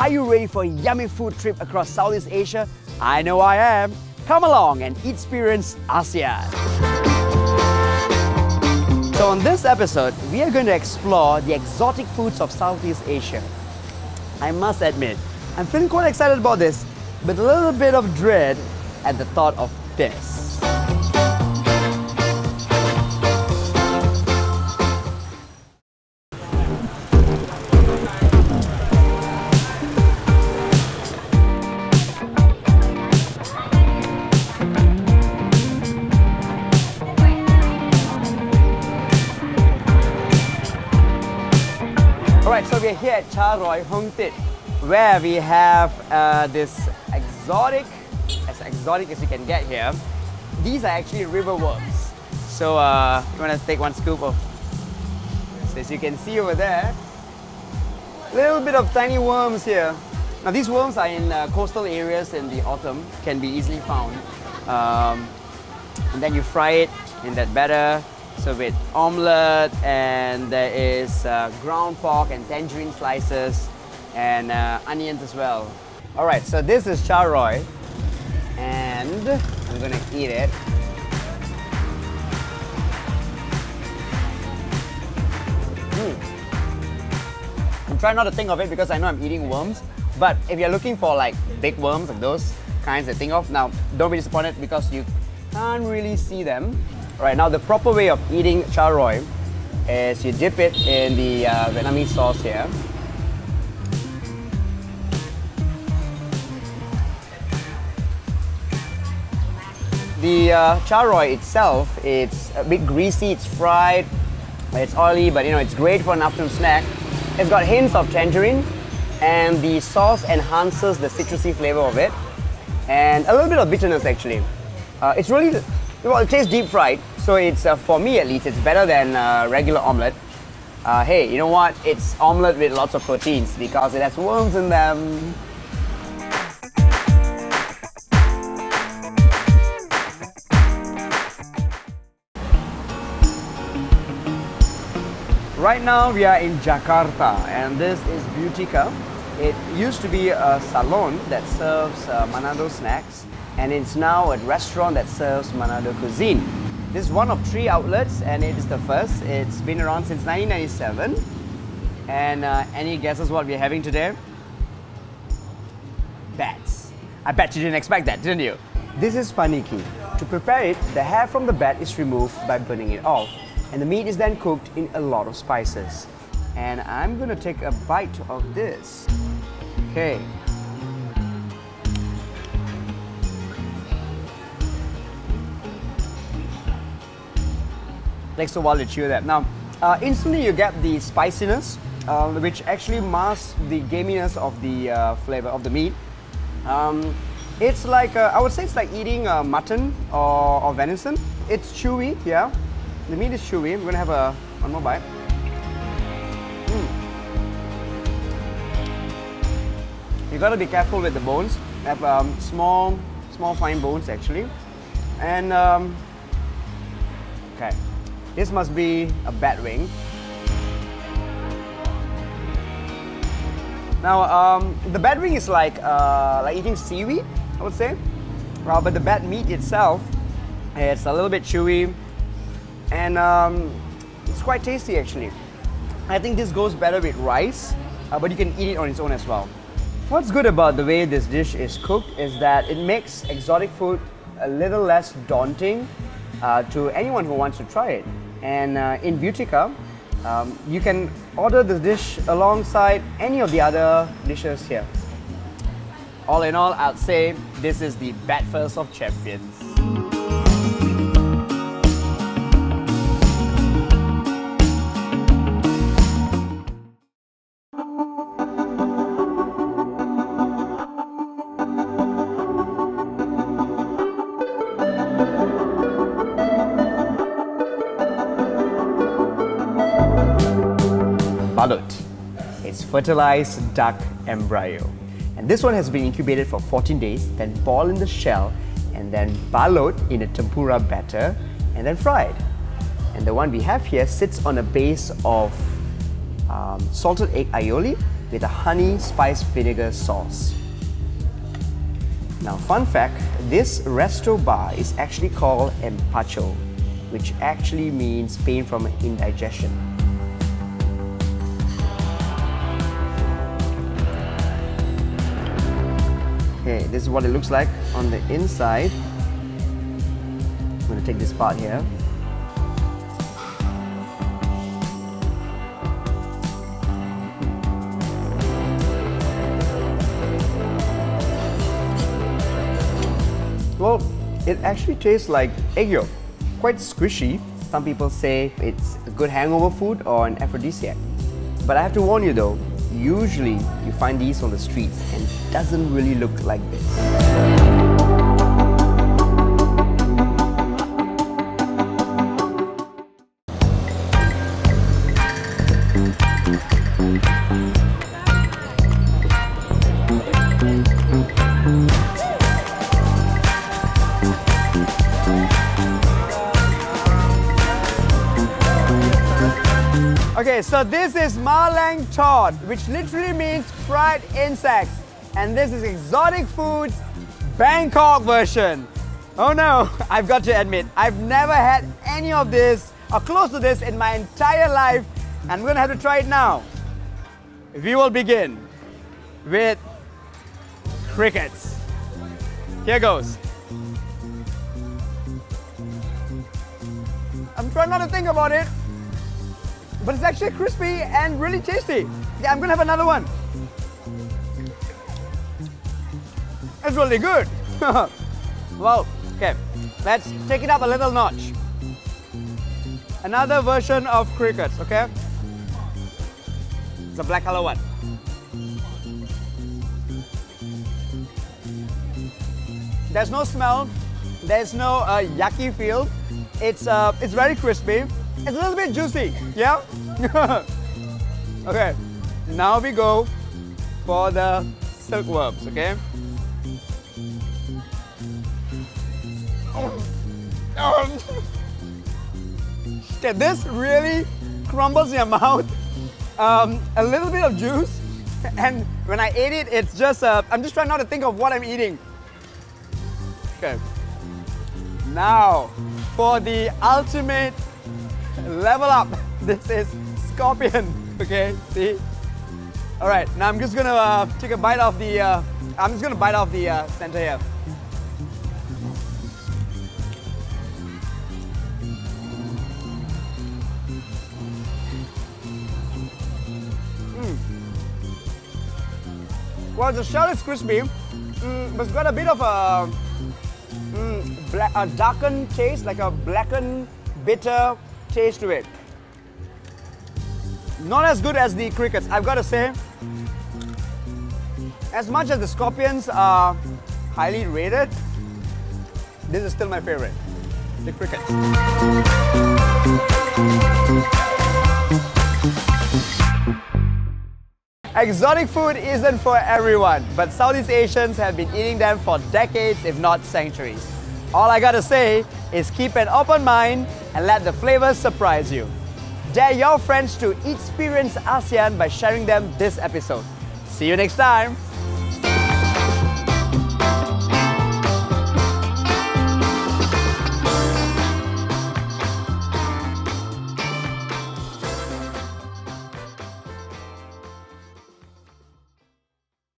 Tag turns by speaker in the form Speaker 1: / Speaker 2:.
Speaker 1: Are you ready for a yummy food trip across Southeast Asia? I know I am. Come along and experience ASEAN. So on this episode, we are going to explore the exotic foods of Southeast Asia. I must admit, I'm feeling quite excited about this, but a little bit of dread at the thought of this. Here at Cha Ruoi Hung Thinh, where we have uh, this exotic, as exotic as you can get here. These are actually river worms. So uh, you want to take one scoop of, so as you can see over there, little bit of tiny worms here. Now these worms are in uh, coastal areas in the autumn, can be easily found. Um, and then you fry it in that batter so with omelette and there is uh, ground pork and tangerine slices and uh, onions as well. All right, so this is cha ruoi and I'm gonna eat it. Mm. I'm trying not to think of it because I know I'm eating worms, but if you're looking for like big worms, and those kinds I think of, now don't be disappointed because you can't really see them. Right now, the proper way of eating cha ruoi is you dip it in the uh, Vietnamese sauce here. The uh, cha ruoi itself, it's a bit greasy, it's fried, it's oily, but you know, it's great for an afternoon snack. It's got hints of tangerine, and the sauce enhances the citrusy flavor of it, and a little bit of bitterness actually. Uh, it's really, well, it tastes deep fried, so it's, uh, for me at least, it's better than uh, regular omelette. Uh, hey, you know what? It's omelette with lots of proteins because it has worms in them. Right now we are in Jakarta and this is Beautika. It used to be a salon that serves uh, Manado snacks and it's now a restaurant that serves Manado cuisine. This is one of three outlets and it is the first. It's been around since 1997. And uh, any guesses what we're having today? Bats. I bet you didn't expect that, didn't you? This is paniki. To prepare it, the hair from the bat is removed by burning it off. And the meat is then cooked in a lot of spices. And I'm gonna take a bite of this. Okay, takes a while to chew that. Now, uh, instantly you get the spiciness, uh, which actually masks the gaminess of the uh, flavor of the meat. Um, it's like, uh, I would say it's like eating uh, mutton or, or, venison. It's chewy, yeah. The meat is chewy. I'm gonna have a one more bite. Mm. You gotta be careful with the bones. They have um, small, small fine bones actually. And, um, okay. This must be a bat wing. Now, um, the bat wing is like, uh, like eating seaweed, I would say. Uh, but the bat meat itself, it's a little bit chewy and um, it's quite tasty actually. I think this goes better with rice, uh, but you can eat it on its own as well. What's good about the way this dish is cooked is that it makes exotic food a little less daunting uh, to anyone who wants to try it. And uh, in Beautika, um, you can order this dish alongside any of the other dishes here. All in all, I'd say this is the breakfast of champions. Fertilized duck embryo. And this one has been incubated for 14 days, then boiled in the shell, and then balut in a tempura batter, and then fried. And the one we have here sits on a base of um, salted egg aioli with a honey spice vinegar sauce. Now, fun fact, this resto bar is actually called empacho, which actually means pain from indigestion. Okay, this is what it looks like on the inside. I'm to take this part here. Well, it actually tastes like egg yolk. Quite squishy. Some people say it's a good hangover food or an aphrodisiac. But I have to warn you though, usually you find these on the streets and doesn't really look like this. Okay, so this is Malang Tod, which literally means fried insects. And this is Exotic Foods Bangkok version. Oh no, I've got to admit, I've never had any of this or close to this in my entire life. And I'm gonna have to try it now. We will begin with crickets. Here goes. I'm trying not to think about it but it's actually crispy and really tasty. Yeah, I'm gonna have another one. It's really good. well, okay, let's take it up a little notch. Another version of crickets, okay? It's a black color one. There's no smell, there's no uh, yucky feel. It's, uh, it's very crispy. It's a little bit juicy, yeah? okay, now we go for the silkworms, okay? okay, this really crumbles in your mouth. Um, a little bit of juice, and when I ate it, it's just, uh, I'm just trying not to think of what I'm eating. Okay. Now, for the ultimate level up. This is scorpion, okay, see? All right, now I'm just gonna uh, take a bite off the, uh, I'm just gonna bite off the uh, center here. Mm. Well, the shell is crispy, mm, but it's got a bit of a, mm, black, a darkened taste, like a blackened, bitter taste to it. Not as good as the crickets, I've got to say. As much as the scorpions are highly rated, this is still my favorite, the crickets. Exotic food isn't for everyone, but Southeast Asians have been eating them for decades, if not centuries. All I gotta say is keep an open mind and let the flavors surprise you. Dare your friends to experience ASEAN by sharing them this episode. See you next time!